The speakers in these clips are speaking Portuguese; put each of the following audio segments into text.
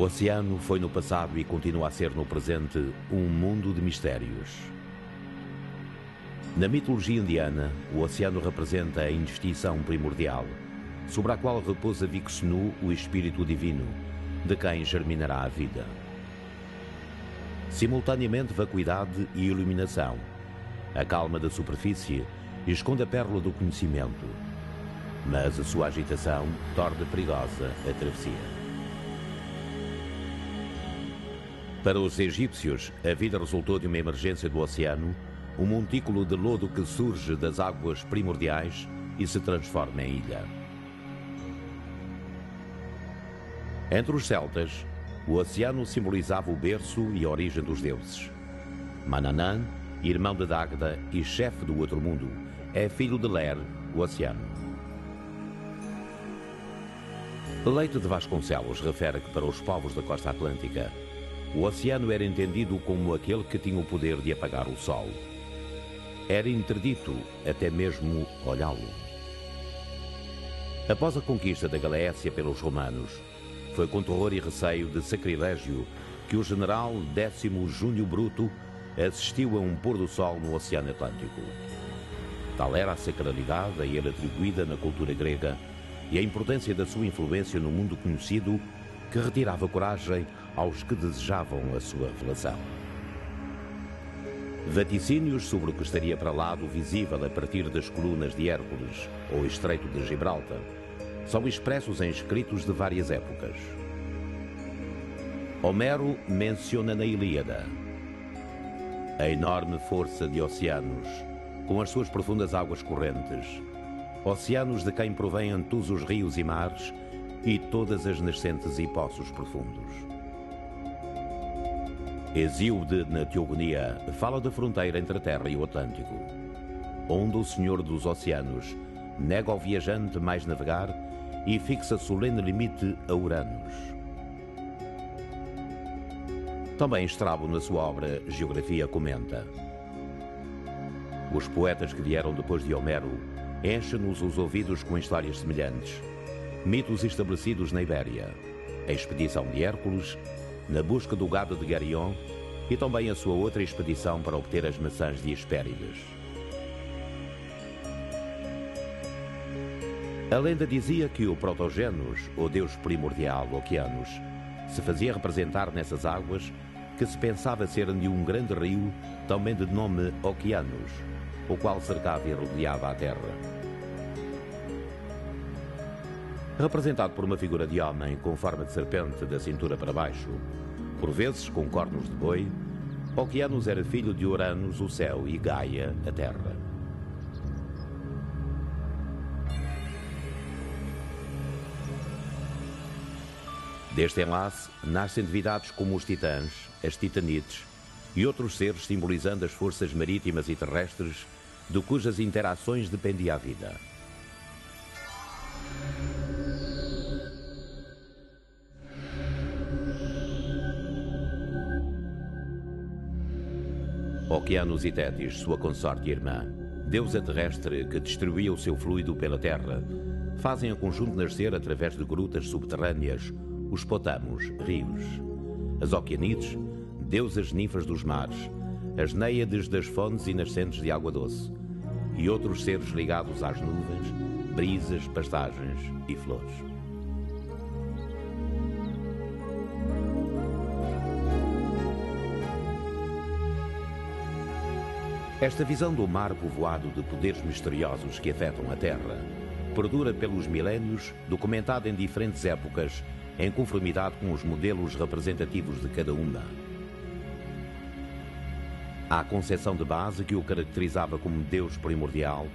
O oceano foi no passado e continua a ser no presente um mundo de mistérios. Na mitologia indiana, o oceano representa a indistinção primordial, sobre a qual repousa Vixnu, o espírito divino, de quem germinará a vida. Simultaneamente, vacuidade e iluminação. A calma da superfície esconde a pérola do conhecimento, mas a sua agitação torna perigosa a travessia. Para os egípcios, a vida resultou de uma emergência do oceano, um montículo de lodo que surge das águas primordiais e se transforma em ilha. Entre os celtas, o oceano simbolizava o berço e a origem dos deuses. Mananã, irmão de Dagda e chefe do outro mundo, é filho de Ler, o oceano. Leite de Vasconcelos refere que para os povos da costa atlântica, o oceano era entendido como aquele que tinha o poder de apagar o sol. Era interdito até mesmo olhá-lo. Após a conquista da Galécia pelos romanos, foi com terror e receio de sacrilégio que o general Décimo Júnior Bruto assistiu a um pôr do sol no Oceano Atlântico. Tal era a sacralidade a ele atribuída na cultura grega e a importância da sua influência no mundo conhecido que retirava coragem aos que desejavam a sua revelação. Vaticínios sobre o que estaria para lá do visível a partir das colunas de Hércules ou Estreito de Gibraltar são expressos em escritos de várias épocas. Homero menciona na Ilíada a enorme força de oceanos, com as suas profundas águas correntes, oceanos de quem provêm todos os rios e mares e todas as nascentes e poços profundos. Exíode, na Teogonia, fala da fronteira entre a Terra e o Atlântico, onde o Senhor dos Oceanos nega ao viajante mais navegar e fixa solene limite a Uranus. Também Estrabo, na sua obra Geografia, comenta: Os poetas que vieram depois de Homero enchem-nos os ouvidos com histórias semelhantes mitos estabelecidos na Ibéria, a expedição de Hércules, na busca do gado de Garion e também a sua outra expedição para obter as maçãs de Hespérides. A lenda dizia que o Protogenos, o deus primordial Oceanos, se fazia representar nessas águas que se pensava serem de um grande rio, também de nome Oceanos, o qual cercava e rodeava a terra representado por uma figura de homem com forma de serpente da cintura para baixo, por vezes com cornos de boi, Oceanos era filho de Uranus, o céu, e Gaia, a terra. Deste enlace nascem divindades como os titãs, as titanites e outros seres simbolizando as forças marítimas e terrestres de cujas interações dependia a vida. Oceanos e Tétis, sua consorte e irmã, deusa terrestre que distribuía o seu fluido pela terra, fazem a conjunto nascer através de grutas subterrâneas os potamos, rios. As Oceanides, deusas ninfas dos mares, as Neiades das fontes e nascentes de água doce, e outros seres ligados às nuvens, brisas, pastagens e flores. Esta visão do mar povoado de poderes misteriosos que afetam a Terra perdura pelos milénios, documentada em diferentes épocas, em conformidade com os modelos representativos de cada uma. À concepção de base que o caracterizava como Deus primordial,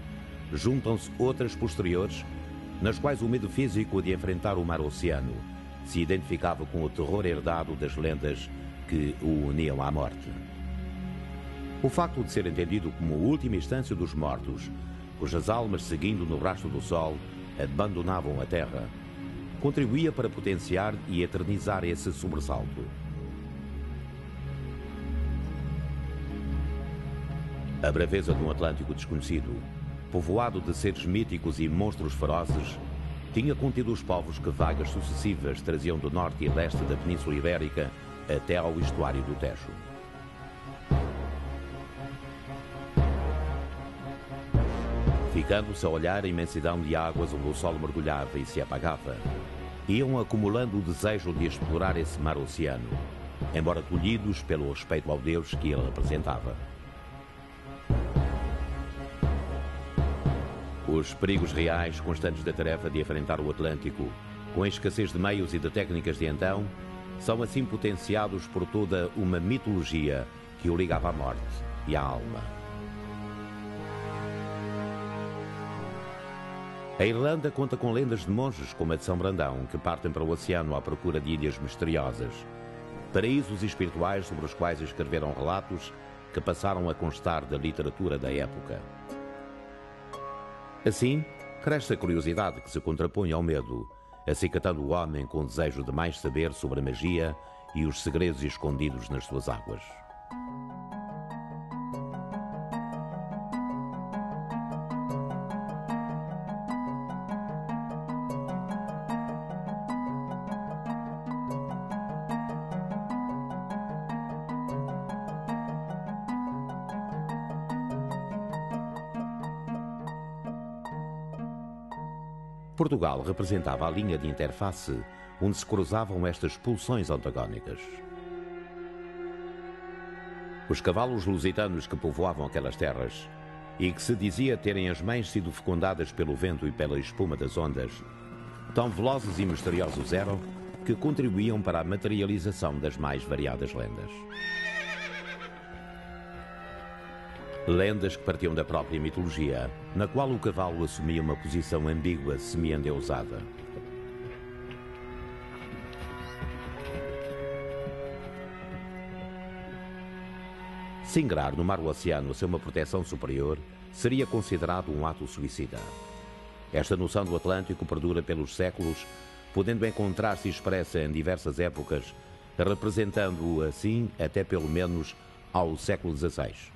juntam-se outras posteriores, nas quais o medo físico de enfrentar o mar-oceano se identificava com o terror herdado das lendas que o uniam à morte. O facto de ser entendido como última instância dos mortos, cujas almas, seguindo no rastro do sol, abandonavam a terra, contribuía para potenciar e eternizar esse sobressalto. A braveza de um Atlântico desconhecido, povoado de seres míticos e monstros ferozes, tinha contido os povos que vagas sucessivas traziam do norte e leste da Península Ibérica até ao estuário do Tejo. Ficando-se a olhar a imensidão de águas onde o sol mergulhava e se apagava, iam acumulando o desejo de explorar esse mar-oceano, embora tolhidos pelo respeito ao Deus que ele representava. Os perigos reais constantes da tarefa de enfrentar o Atlântico, com a escassez de meios e de técnicas de então, são assim potenciados por toda uma mitologia que o ligava à morte e à alma. A Irlanda conta com lendas de monges como a de São Brandão, que partem para o oceano à procura de ilhas misteriosas, paraísos espirituais sobre os quais escreveram relatos que passaram a constar da literatura da época. Assim, cresce a curiosidade que se contrapõe ao medo, acicatando o homem com o desejo de mais saber sobre a magia e os segredos escondidos nas suas águas. Portugal representava a linha de interface onde se cruzavam estas pulsões antagónicas. Os cavalos lusitanos que povoavam aquelas terras e que se dizia terem as mães sido fecundadas pelo vento e pela espuma das ondas, tão velozes e misteriosos eram que contribuíam para a materialização das mais variadas lendas. Lendas que partiam da própria mitologia, na qual o cavalo assumia uma posição ambígua, semi-endeusada. Singrar no mar ou oceano sem uma proteção superior seria considerado um ato suicida. Esta noção do Atlântico perdura pelos séculos, podendo encontrar-se expressa em diversas épocas, representando-o assim até pelo menos ao século XVI.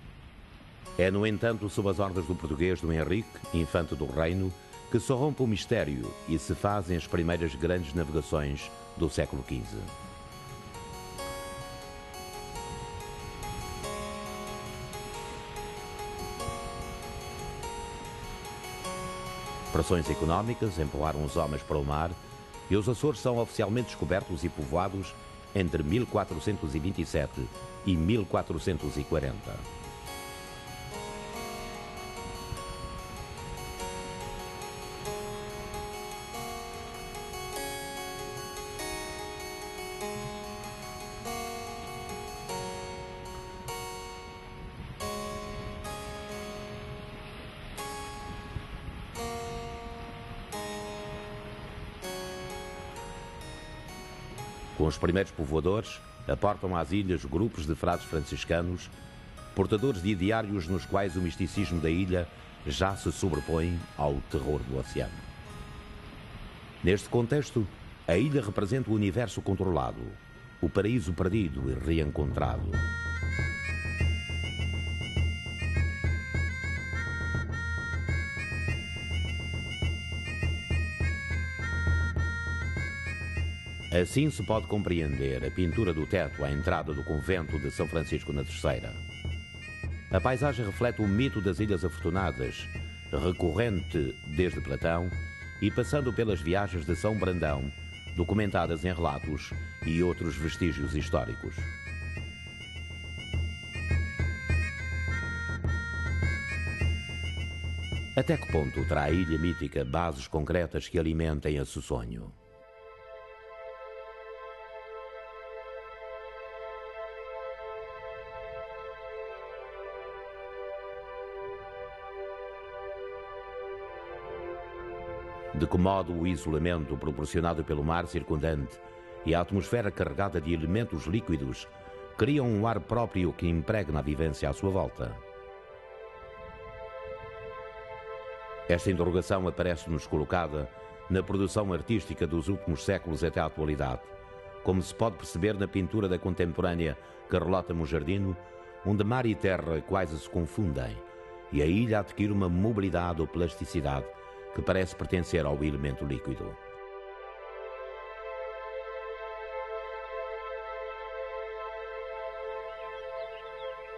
É, no entanto, sob as ordens do português do Henrique, infante do reino, que se rompe o mistério e se fazem as primeiras grandes navegações do século XV. Pressões económicas empurraram os homens para o mar e os Açores são oficialmente descobertos e povoados entre 1427 e 1440. Primeiros povoadores, aportam às ilhas grupos de frades franciscanos, portadores de ideários nos quais o misticismo da ilha já se sobrepõe ao terror do oceano. Neste contexto, a ilha representa o universo controlado, o paraíso perdido e reencontrado. Assim se pode compreender a pintura do teto à entrada do convento de São Francisco na Terceira. A paisagem reflete o mito das Ilhas Afortunadas, recorrente desde Platão e passando pelas viagens de São Brandão, documentadas em relatos e outros vestígios históricos. Até que ponto terá a ilha mítica bases concretas que alimentem esse sonho? De que modo o isolamento proporcionado pelo mar circundante e a atmosfera carregada de elementos líquidos criam um ar próprio que impregna a vivência à sua volta? Esta interrogação aparece-nos colocada na produção artística dos últimos séculos até à atualidade, como se pode perceber na pintura da contemporânea Carlota Mujardino, onde mar e terra quase se confundem e a ilha adquire uma mobilidade ou plasticidade que parece pertencer ao elemento líquido.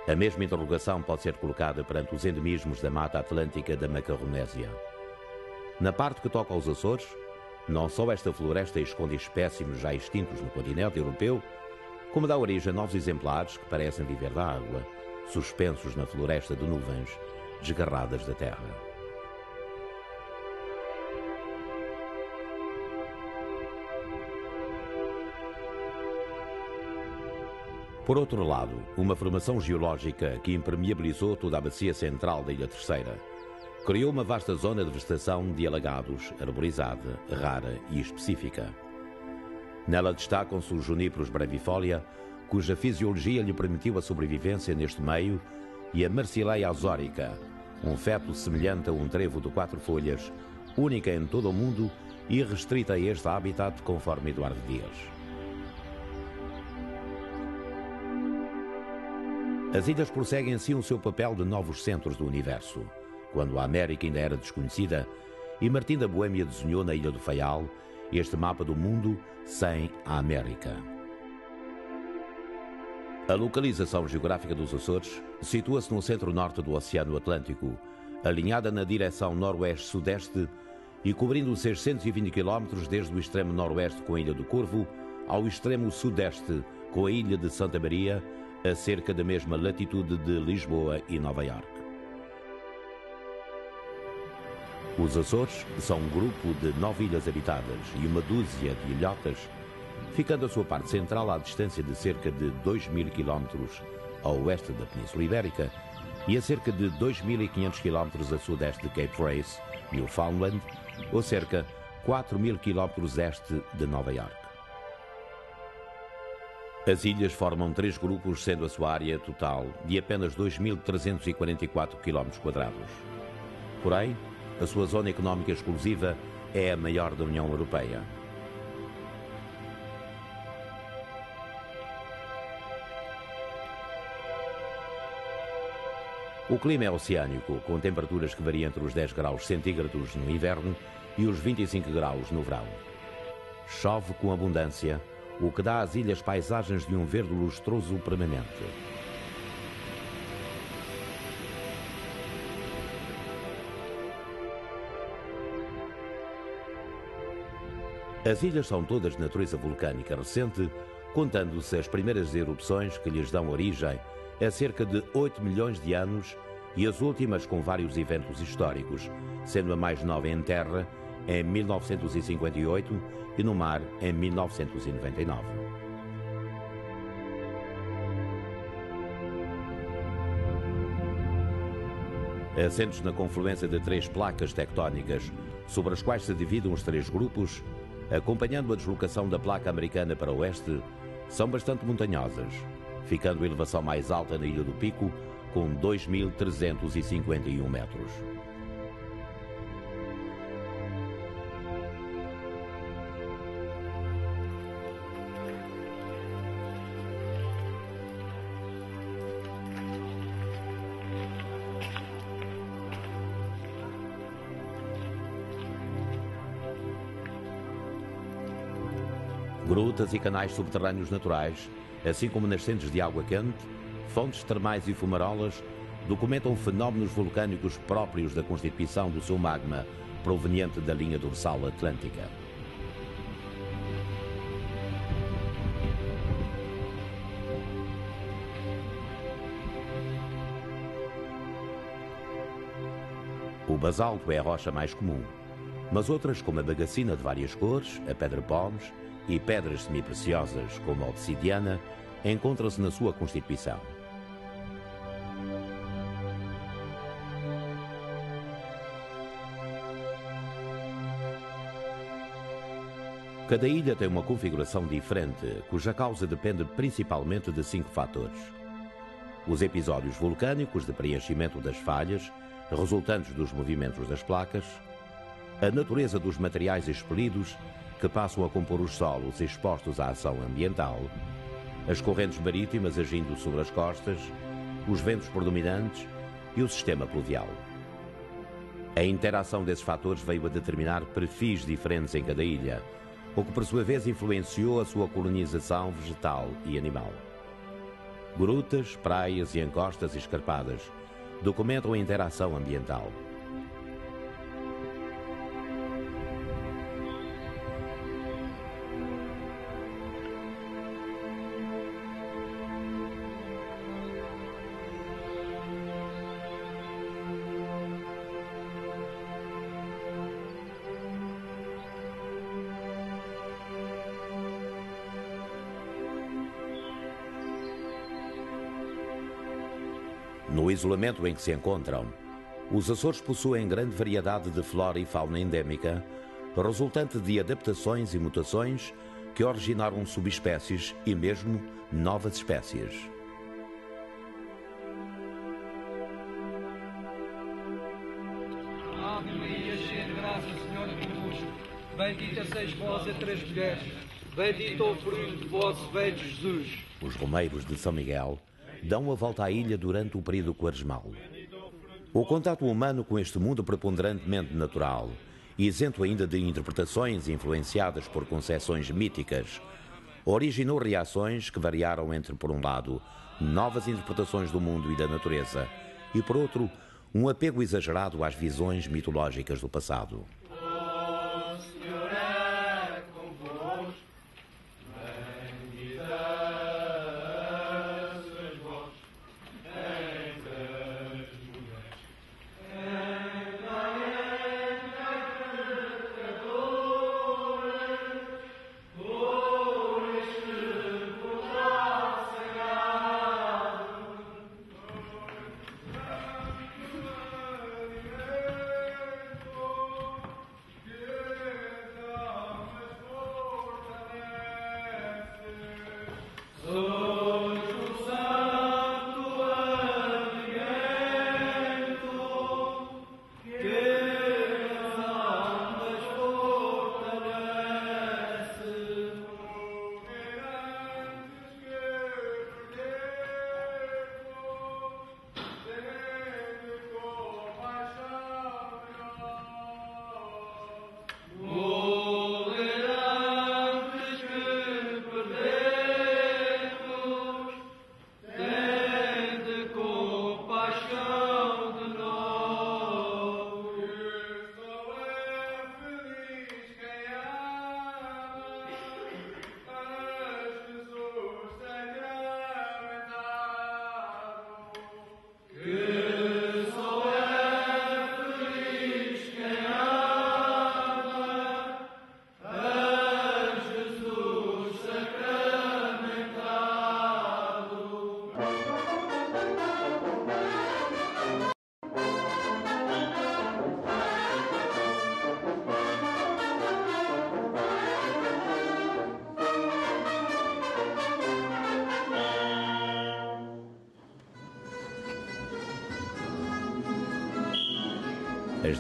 A mesma interrogação pode ser colocada perante os endemismos da Mata Atlântica da Macaronésia. Na parte que toca aos Açores, não só esta floresta esconde espécimes já extintos no continente europeu, como dá origem a novos exemplares que parecem viver da água, suspensos na floresta de nuvens desgarradas da terra. Por outro lado, uma formação geológica que impermeabilizou toda a bacia central da Ilha Terceira criou uma vasta zona de vegetação de alagados, arborizada, rara e específica. Nela destacam-se os juníperos brevifolia, cuja fisiologia lhe permitiu a sobrevivência neste meio, e a Marsileia azórica, um feto semelhante a um trevo de quatro folhas, única em todo o mundo e restrita a este habitat conforme Eduardo Dias. As ilhas prosseguem assim o seu papel de novos centros do universo. Quando a América ainda era desconhecida, e Martim da Boêmia desenhou na Ilha do Faial este mapa do mundo sem a América. A localização geográfica dos Açores situa-se no centro-norte do Oceano Atlântico, alinhada na direção noroeste-sudeste e cobrindo 620 km desde o extremo noroeste com a Ilha do Corvo ao extremo sudeste com a Ilha de Santa Maria a cerca da mesma latitude de Lisboa e Nova Iorque. Os Açores são um grupo de nove ilhas habitadas e uma dúzia de ilhotas, ficando a sua parte central à distância de cerca de 2 mil quilómetros a oeste da Península Ibérica e a cerca de 2.500 quilómetros a sudeste de Cape Race, Newfoundland, ou cerca 4 mil quilómetros este de Nova Iorque. As ilhas formam três grupos, sendo a sua área total de apenas 2.344 km. Porém, a sua zona económica exclusiva é a maior da União Europeia. O clima é oceânico, com temperaturas que variam entre os 10 graus centígrados no inverno e os 25 graus no verão. Chove com abundância o que dá às ilhas paisagens de um verde lustroso permanente. As ilhas são todas de natureza vulcânica recente, contando-se as primeiras erupções que lhes dão origem há cerca de 8 milhões de anos e as últimas com vários eventos históricos, sendo a mais nova em terra em 1958 e no mar em 1999. Assentos na confluência de três placas tectónicas, sobre as quais se dividem os três grupos, acompanhando a deslocação da placa americana para o oeste, são bastante montanhosas, ficando a elevação mais alta na Ilha do Pico, com 2.351 metros. Grutas e canais subterrâneos naturais, assim como nascentes de água quente, fontes termais e fumarolas, documentam fenómenos vulcânicos próprios da constituição do seu magma proveniente da linha dorsal atlântica. O basalto é a rocha mais comum, mas outras, como a bagacina de várias cores, a pedra pómez, e pedras semipreciosas, como a obsidiana, encontram-se na sua constituição. Cada ilha tem uma configuração diferente, cuja causa depende principalmente de cinco fatores. Os episódios vulcânicos de preenchimento das falhas, resultantes dos movimentos das placas, a natureza dos materiais expelidos que passam a compor os solos expostos à ação ambiental, as correntes marítimas agindo sobre as costas, os ventos predominantes e o sistema pluvial. A interação desses fatores veio a determinar perfis diferentes em cada ilha, o que por sua vez influenciou a sua colonização vegetal e animal. Grutas, praias e encostas escarpadas documentam a interação ambiental. Isolamento em que se encontram, os Açores possuem grande variedade de flora e fauna endémica, resultante de adaptações e mutações que originaram subespécies e mesmo novas espécies. Ave Maria, cheia de graça, o Senhor é convosco. Bendita sois vós entre as mulheres. Bendito o fruto do vosso ventre, Jesus. Os romeiros de São Miguel dão a volta à ilha durante o período quaresmal. O contato humano com este mundo preponderantemente natural, isento ainda de interpretações influenciadas por concepções míticas, originou reações que variaram entre, por um lado, novas interpretações do mundo e da natureza, e, por outro, um apego exagerado às visões mitológicas do passado.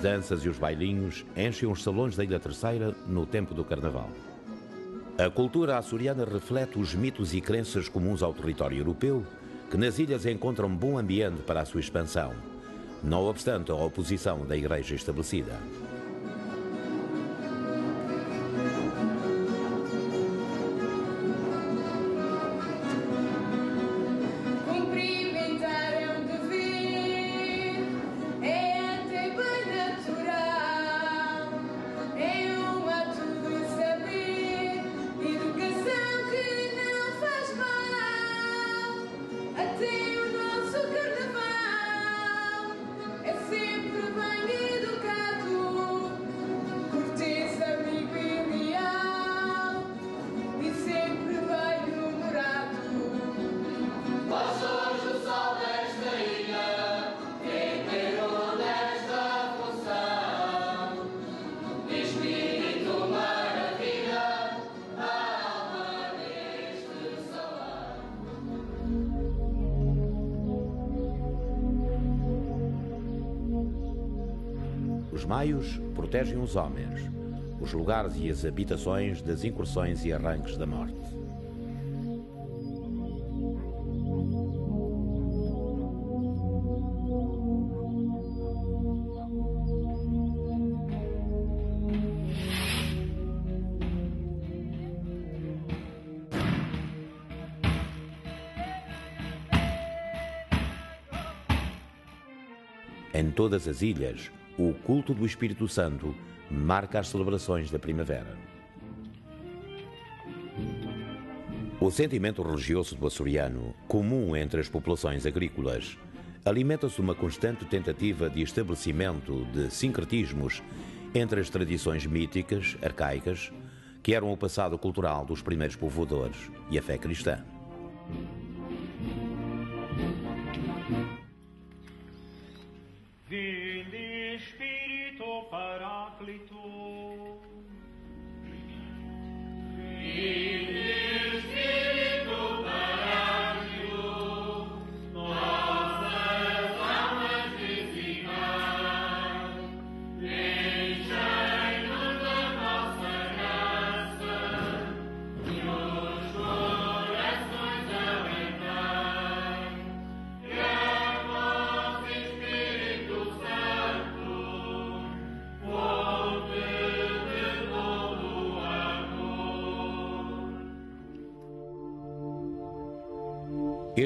Danças e os bailinhos enchem os salões da Ilha Terceira no tempo do Carnaval. A cultura açoriana reflete os mitos e crenças comuns ao território europeu, que nas ilhas encontram bom ambiente para a sua expansão, não obstante a oposição da Igreja estabelecida. Maios protegem os homens, os lugares e as habitações das incursões e arranques da morte. Em todas as ilhas, o culto do Espírito Santo marca as celebrações da primavera. O sentimento religioso do açoriano, comum entre as populações agrícolas, alimenta-se uma constante tentativa de estabelecimento de sincretismos entre as tradições míticas, arcaicas, que eram o passado cultural dos primeiros povoadores, e a fé cristã.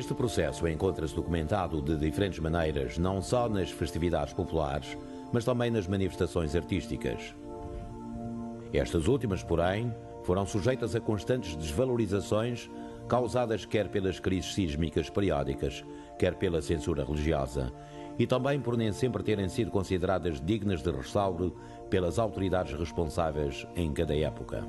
Este processo encontra-se documentado de diferentes maneiras, não só nas festividades populares, mas também nas manifestações artísticas. Estas últimas, porém, foram sujeitas a constantes desvalorizações causadas quer pelas crises sísmicas periódicas, quer pela censura religiosa, e também por nem sempre terem sido consideradas dignas de restauro pelas autoridades responsáveis em cada época.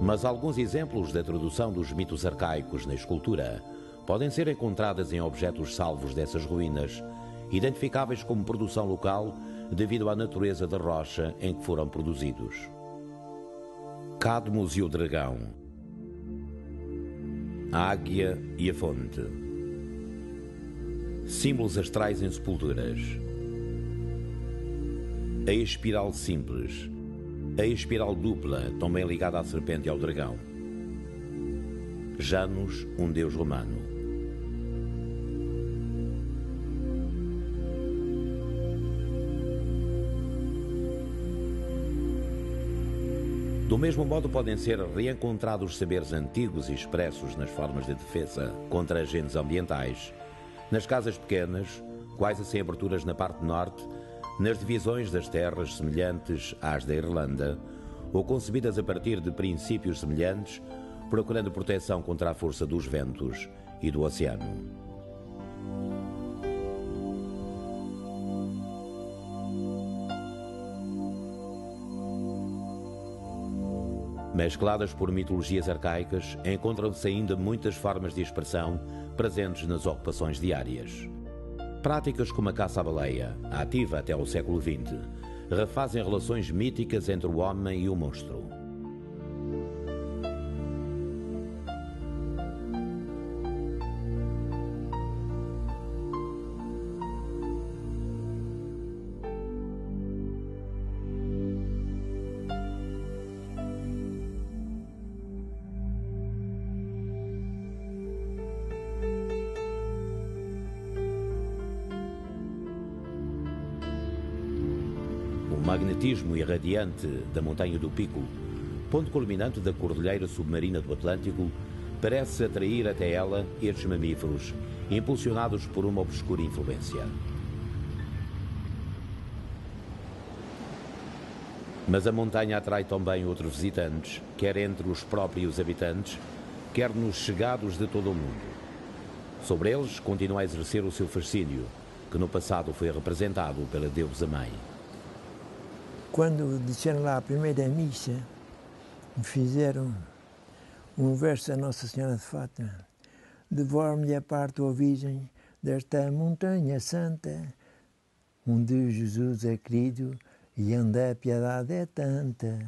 Mas alguns exemplos da introdução dos mitos arcaicos na escultura podem ser encontradas em objetos salvos dessas ruínas, identificáveis como produção local devido à natureza da rocha em que foram produzidos. Cadmos e o dragão, a águia e a fonte, símbolos astrais em sepulturas, a espiral simples, a espiral dupla, também ligada à serpente e ao dragão. Janus, um deus romano. Do mesmo modo, podem ser reencontrados saberes antigos e expressos nas formas de defesa contra agentes ambientais, nas casas pequenas, quais sem aberturas na parte norte, nas divisões das terras semelhantes às da Irlanda, ou concebidas a partir de princípios semelhantes, procurando proteção contra a força dos ventos e do oceano. Mescladas por mitologias arcaicas, encontram-se ainda muitas formas de expressão presentes nas ocupações diárias. Práticas como a caça à baleia, ativa até ao século XX, refazem relações míticas entre o homem e o monstro. Magnetismo irradiante da Montanha do Pico, ponto culminante da Cordilheira Submarina do Atlântico, parece atrair até ela estes mamíferos, impulsionados por uma obscura influência. Mas a montanha atrai também outros visitantes, quer entre os próprios habitantes, quer nos chegados de todo o mundo. Sobre eles continua a exercer o seu fascínio, que no passado foi representado pela deusa mãe. Quando disseram lá a primeira missa, fizeram um verso da Nossa Senhora de Fátima. Devore-me a parte ou virgem desta montanha santa, onde Jesus é querido e onde a piedade é tanta.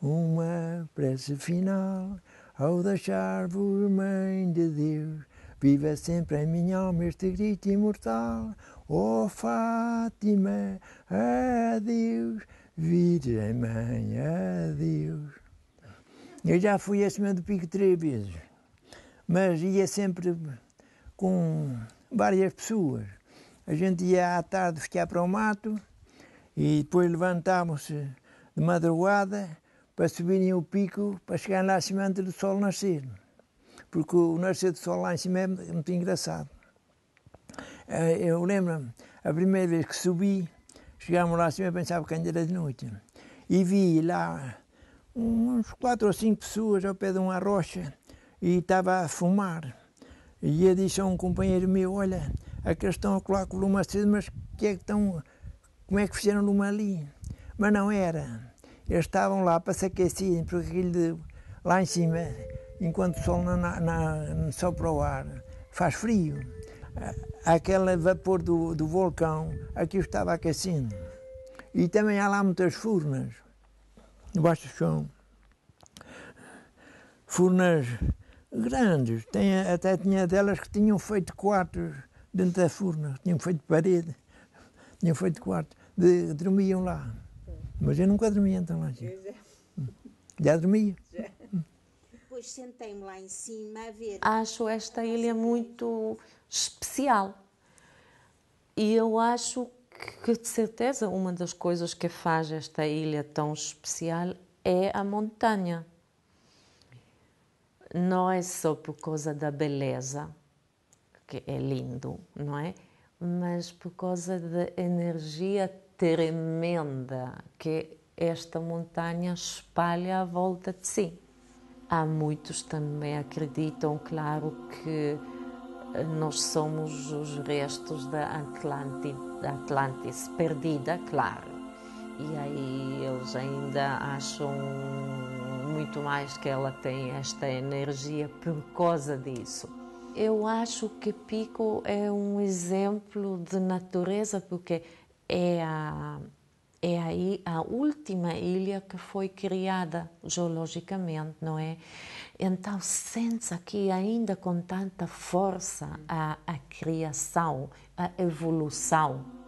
Uma prece final ao deixar-vos, Mãe de Deus, viva sempre em minha alma este grito imortal. Ó Fátima, adeus, Virgem Mãe, adeus. Eu já fui acima do pico três vezes, mas ia sempre com várias pessoas. A gente ia à tarde ficar para o mato e depois levantávamos-se de madrugada para subirem o pico para chegar lá acima antes do sol nascer. porque o nascer do sol lá em cima é muito engraçado. Eh, Eu lembro-me, a primeira vez que subi, chegámos lá acima, eu pensava que ainda era de noite. E vi lá uns quatro ou cinco pessoas ao pé de uma rocha e estava a fumar. E eu disse a um companheiro meu, olha, aqueles estão a colar com lume aceso, mas que é que estão, como é que fizeram lume ali? Mas não era. Eles estavam lá para se aquecerem, porque aquilo de, lá em cima, enquanto o sol não, na, na, sopra o ar, faz frio. Aquele vapor do, do vulcão, aquilo estava aquecendo. E também há lá muitas furnas, debaixo do chão. Furnas grandes, tem, até tinha delas que tinham feito quartos dentro da furna, tinham feito parede, tinham feito quartos, de, dormiam lá. Mas eu nunca dormia então lá. Já dormia. Depois sentei-me lá em cima a ver. Acho esta ilha muito especial. E eu acho que, de certeza, uma das coisas que faz esta ilha tão especial é a montanha. Não é só por causa da beleza, que é lindo, não é? Mas por causa da energia tremenda que esta montanha espalha à volta de si. Há muitos também acreditam, claro, que nós somos os restos da Atlântida, da Atlantis perdida, claro. E aí eles ainda acham muito mais que ela tem esta energia por causa disso. Eu acho que Pico é um exemplo de natureza porque é a é aí a última ilha que foi criada geologicamente, não é? Então sente-se aqui ainda com tanta força a, a criação, a evolução.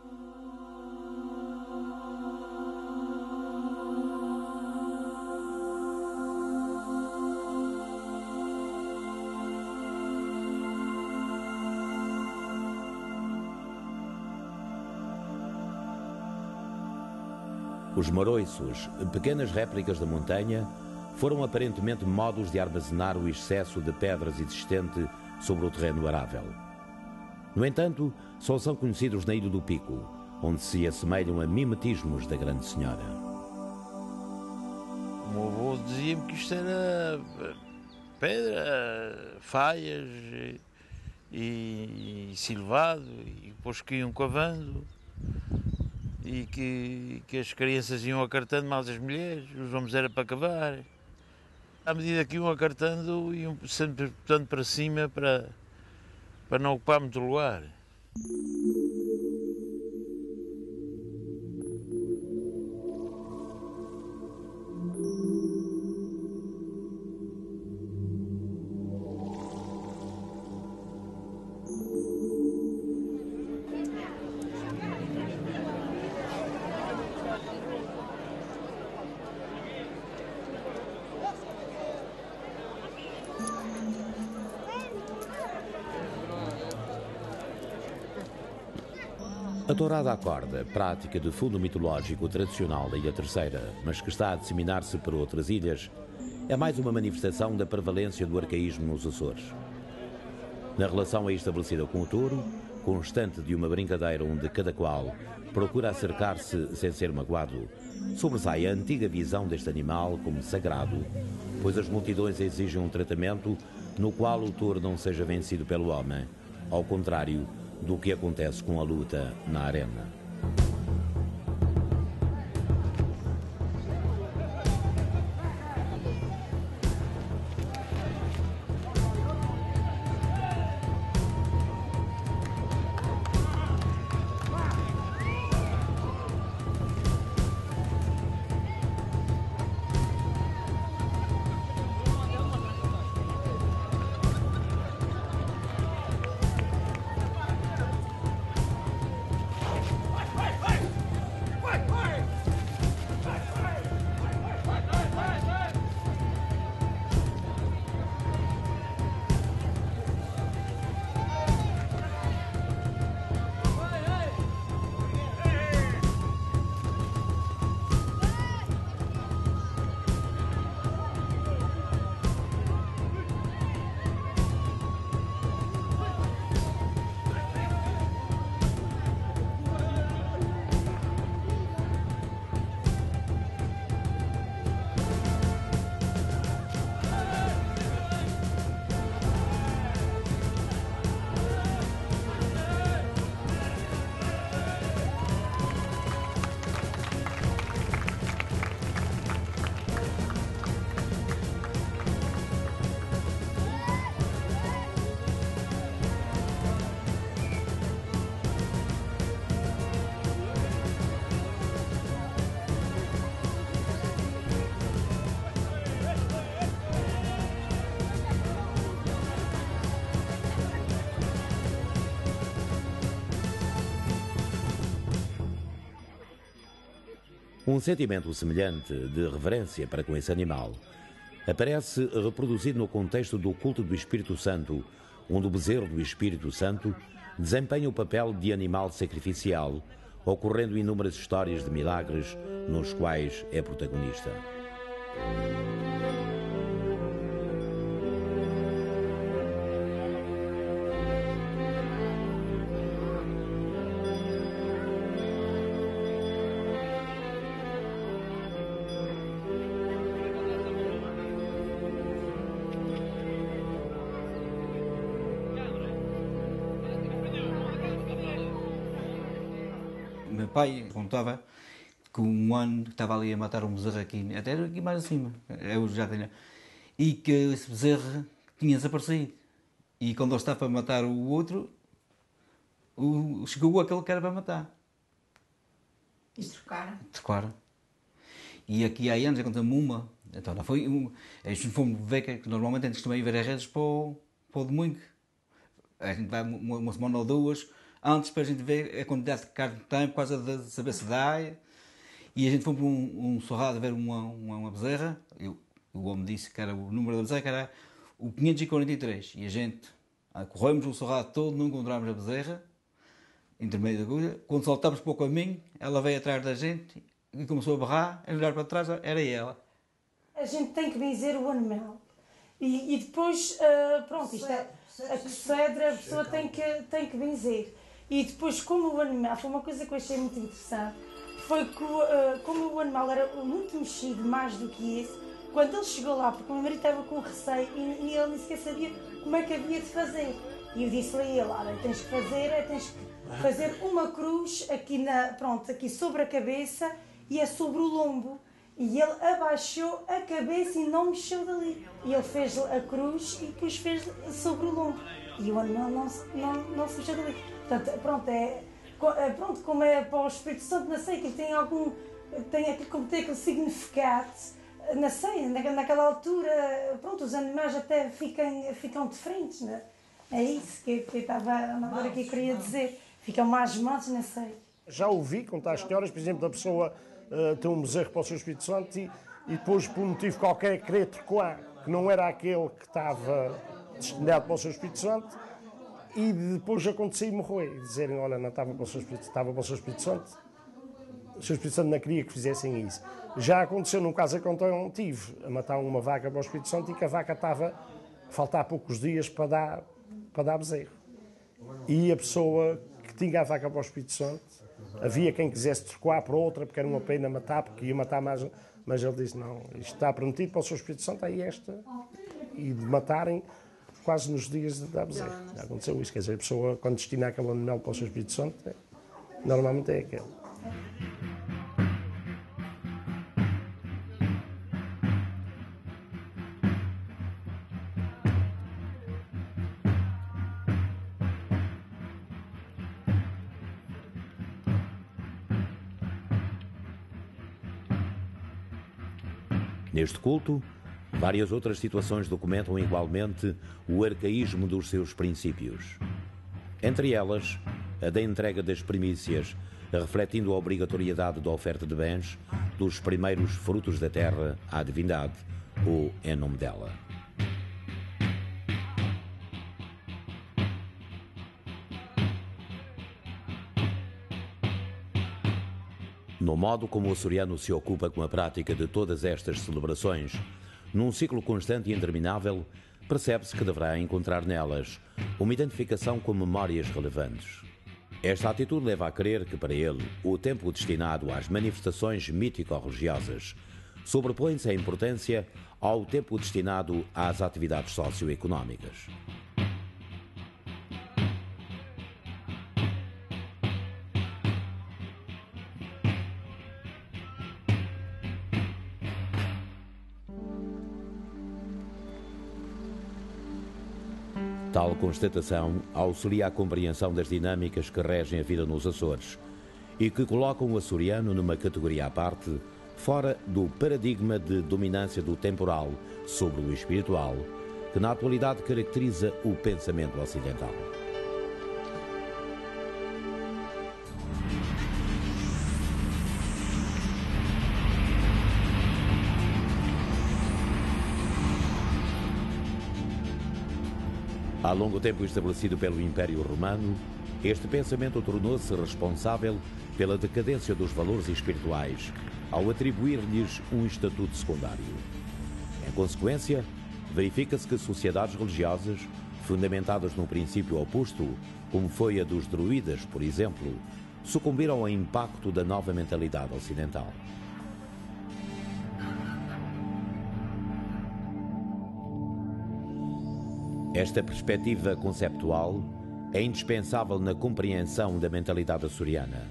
Os moroiços, pequenas réplicas da montanha, foram aparentemente modos de armazenar o excesso de pedras existente sobre o terreno arável. No entanto, só são conhecidos na Ilha do Pico, onde se assemelham a mimetismos da Grande Senhora. O meu avô dizia-me que isto era pedra, faias e, e silvado, e depois que iam cavando e que, que as crianças iam acartando mais as mulheres, os homens era para cavar. À medida que iam acartando, iam sempre portando para cima para, para não ocupar muito lugar. A à corda, prática de fundo mitológico tradicional da Ilha Terceira, mas que está a disseminar-se para outras ilhas, é mais uma manifestação da prevalência do arcaísmo nos Açores. Na relação aí estabelecida com o touro, constante de uma brincadeira onde cada qual procura acercar-se sem ser magoado, sobressai a antiga visão deste animal como sagrado, pois as multidões exigem um tratamento no qual o touro não seja vencido pelo homem, ao contrário do que acontece com a luta na arena. Um sentimento semelhante de reverência para com esse animal aparece reproduzido no contexto do culto do Espírito Santo, onde o bezerro do Espírito Santo desempenha o papel de animal sacrificial, ocorrendo inúmeras histórias de milagres nos quais é protagonista. Pai contava que um ano estava ali a matar um bezerro aqui, até aqui mais acima, eu já tinha, e que esse bezerro tinha desaparecido. E quando ele estava para matar o outro, o, chegou aquele que era para matar. E trocaram? Trocaram. E aqui há anos aconteceu-me uma. Então, não foi um, a gente fomos ver que normalmente a gente costuma ir ver as redes para o, para o domingo. A gente vai uma, uma semana ou duas, antes para a gente ver a quantidade de carne que tem, por causa de saber se dá. E a gente foi para um, um sorrado ver uma, uma, uma bezerra. Eu, o homem disse que era o número da bezerra, que era o 543. E a gente ah, corremos o sorrado todo, não encontramos a bezerra, entre meio da coisa. Quando saltámos para o caminho, ela veio atrás da gente e começou a berrar, a olhar para trás, era ela. A gente tem que benzer o animal. E, e depois, uh, pronto, isto é, a que cedra, a pessoa tem que, tem que benzer. E depois, como o animal, foi uma coisa que eu achei muito interessante, foi que uh, como o animal era muito mexido, mais do que isso, quando ele chegou lá, porque o meu marido estava com receio e, e ele nem sequer sabia como é que havia de fazer. E eu disse-lhe a ele, olha, tens que fazer, é, tens que fazer uma cruz aqui, na, pronto, aqui sobre a cabeça e é sobre o lombo. E ele abaixou a cabeça e não mexeu dali. E ele fez a cruz e depois fez sobre o lombo. E o animal não, não, não mexeu dali. Portanto, pronto, é, pronto, como é para o Espírito Santo, não sei, que tem algum, tem aquele, como tem aquele significado, não sei, naquela altura, pronto, os animais até ficam, ficam diferentes, não é? É isso que, que eu estava agora aqui queria dizer. Ficam mais maus, não sei. Já ouvi contar histórias, por exemplo, da pessoa uh, ter um bezerro para o seu Espírito Santo e, e depois, por um motivo qualquer, querer trocar, que não era aquele que estava destinado para o seu Espírito Santo, e depois acontecer e morrer. E dizerem, olha, não estava para o seu Espírito, estava para o seu Espírito Santo. O seu Espírito Santo não queria que fizessem isso. Já aconteceu num caso que eu tive, a matar uma vaca para o Espírito Santo e que a vaca estava a faltar poucos dias para dar, para dar bezerro. E a pessoa que tinha a vaca para o Espírito Santo, havia quem quisesse trocar para outra, porque era uma pena matar, porque ia matar mais. Mas ele disse: não, isto está prometido para o seu Espírito Santo, aí esta. E de matarem quase nos dias bezerro. Já aconteceu isso, quer dizer, a pessoa, quando destina aquele animal para o seu Espírito Santo, é, normalmente é aquele. Neste culto, várias outras situações documentam igualmente o arcaísmo dos seus princípios. Entre elas, a da entrega das primícias, refletindo a obrigatoriedade da oferta de bens dos primeiros frutos da terra à divindade ou em nome dela. No modo como o açoriano se ocupa com a prática de todas estas celebrações, num ciclo constante e interminável, percebe-se que deverá encontrar nelas uma identificação com memórias relevantes. Esta atitude leva a crer que, para ele, o tempo destinado às manifestações mítico-religiosas sobrepõe-se a importância ao tempo destinado às atividades socioeconómicas. Tal constatação auxilia a compreensão das dinâmicas que regem a vida nos Açores e que colocam o açoriano numa categoria à parte, fora do paradigma de dominância do temporal sobre o espiritual, que na atualidade caracteriza o pensamento ocidental. Há longo tempo estabelecido pelo Império Romano, este pensamento tornou-se responsável pela decadência dos valores espirituais, ao atribuir-lhes um estatuto secundário. Em consequência, verifica-se que sociedades religiosas, fundamentadas num princípio oposto, como foi a dos druidas, por exemplo, sucumbiram ao impacto da nova mentalidade ocidental. Esta perspectiva conceptual é indispensável na compreensão da mentalidade açoriana.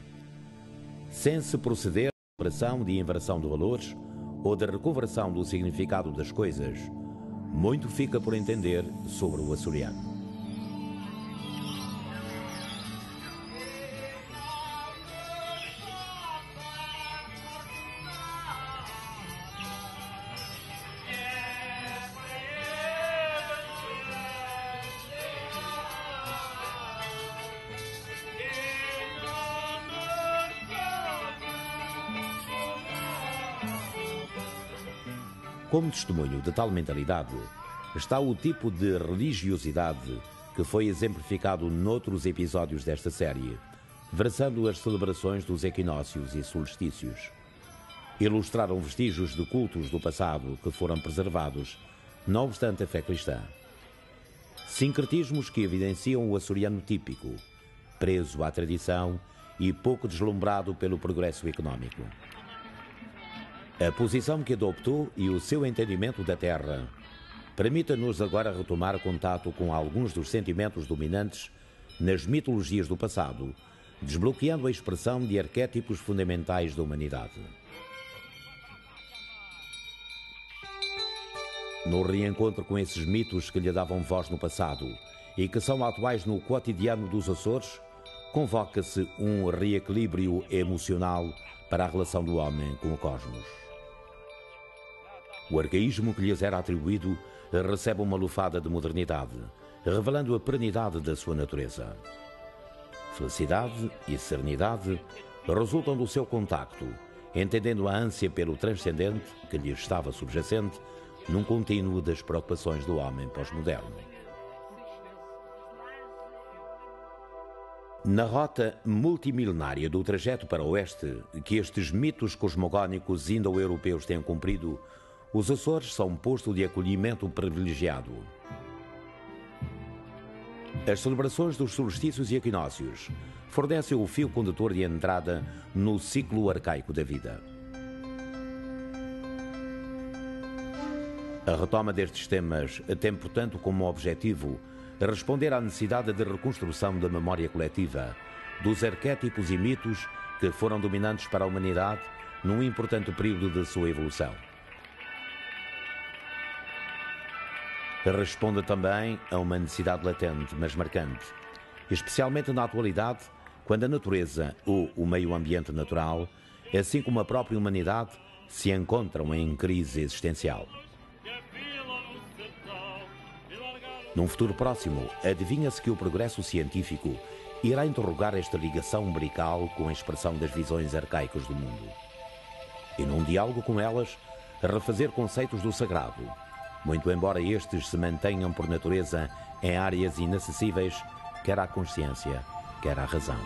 Sem se proceder à operação de inversão de valores ou da reconversão do significado das coisas, muito fica por entender sobre o açoriano. Como testemunho de tal mentalidade está o tipo de religiosidade que foi exemplificado noutros episódios desta série, versando as celebrações dos equinócios e solstícios. Ilustraram vestígios de cultos do passado que foram preservados, não obstante a fé cristã. Sincretismos que evidenciam o açoriano típico, preso à tradição e pouco deslumbrado pelo progresso económico. A posição que adoptou e o seu entendimento da Terra permita-nos agora retomar contato com alguns dos sentimentos dominantes nas mitologias do passado, desbloqueando a expressão de arquétipos fundamentais da humanidade. No reencontro com esses mitos que lhe davam voz no passado e que são atuais no cotidiano dos Açores, convoca-se um reequilíbrio emocional para a relação do homem com o cosmos. O arcaísmo que lhes era atribuído recebe uma lufada de modernidade, revelando a perenidade da sua natureza. Felicidade e serenidade resultam do seu contacto, entendendo a ânsia pelo transcendente que lhe estava subjacente num contínuo das preocupações do homem pós-moderno. Na rota multimilenária do trajeto para o oeste, que estes mitos cosmogónicos indo-europeus têm cumprido, os Açores são um posto de acolhimento privilegiado. As celebrações dos solstícios e equinócios fornecem o fio condutor de entrada no ciclo arcaico da vida. A retoma destes temas tem, portanto, como objetivo responder à necessidade de reconstrução da memória coletiva, dos arquétipos e mitos que foram dominantes para a humanidade num importante período de sua evolução. Responde também a uma necessidade latente, mas marcante, especialmente na atualidade, quando a natureza ou o meio ambiente natural, assim como a própria humanidade, se encontram em crise existencial. Num futuro próximo, adivinha-se que o progresso científico irá interrogar esta ligação umbilical com a expressão das visões arcaicas do mundo. E num diálogo com elas, refazer conceitos do sagrado, muito embora estes se mantenham por natureza em áreas inacessíveis, quer à consciência, quer à razão.